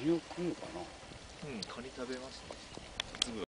カニを食うのかな？うんカニ食べますね。